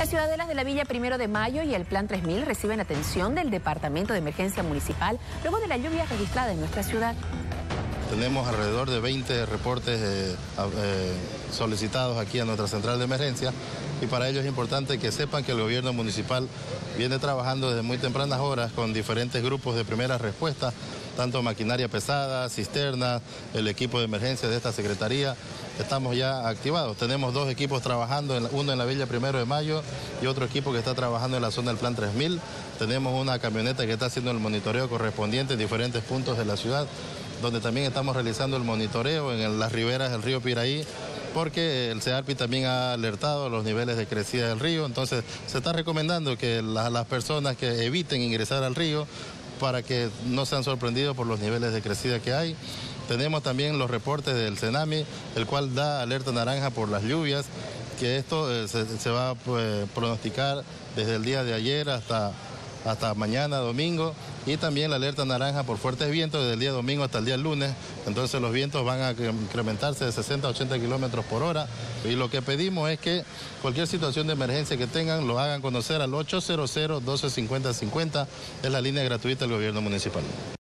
Las ciudadelas de la Villa Primero de Mayo y el Plan 3000 reciben atención del Departamento de Emergencia Municipal luego de la lluvia registrada en nuestra ciudad. Tenemos alrededor de 20 reportes eh, eh, solicitados aquí a nuestra central de emergencia y para ello es importante que sepan que el gobierno municipal viene trabajando desde muy tempranas horas con diferentes grupos de primera respuesta, tanto maquinaria pesada, cisternas, el equipo de emergencia de esta secretaría. Estamos ya activados. Tenemos dos equipos trabajando, uno en la Villa Primero de Mayo y otro equipo que está trabajando en la zona del Plan 3000. Tenemos una camioneta que está haciendo el monitoreo correspondiente en diferentes puntos de la ciudad, donde también estamos realizando el monitoreo en las riberas del río Piraí porque el CEARPI también ha alertado los niveles de crecida del río, entonces se está recomendando que las personas que eviten ingresar al río para que no sean sorprendidos por los niveles de crecida que hay. Tenemos también los reportes del CENAMI, el cual da alerta naranja por las lluvias, que esto eh, se, va a pues, pronosticar desde el día de ayer hasta hasta mañana domingo y también la alerta naranja por fuertes vientos desde el día domingo hasta el día lunes. Entonces los vientos van a incrementarse de 60 a 80 kilómetros por hora y lo que pedimos es que cualquier situación de emergencia que tengan lo hagan conocer al 800 1250 50 es la línea gratuita del gobierno municipal.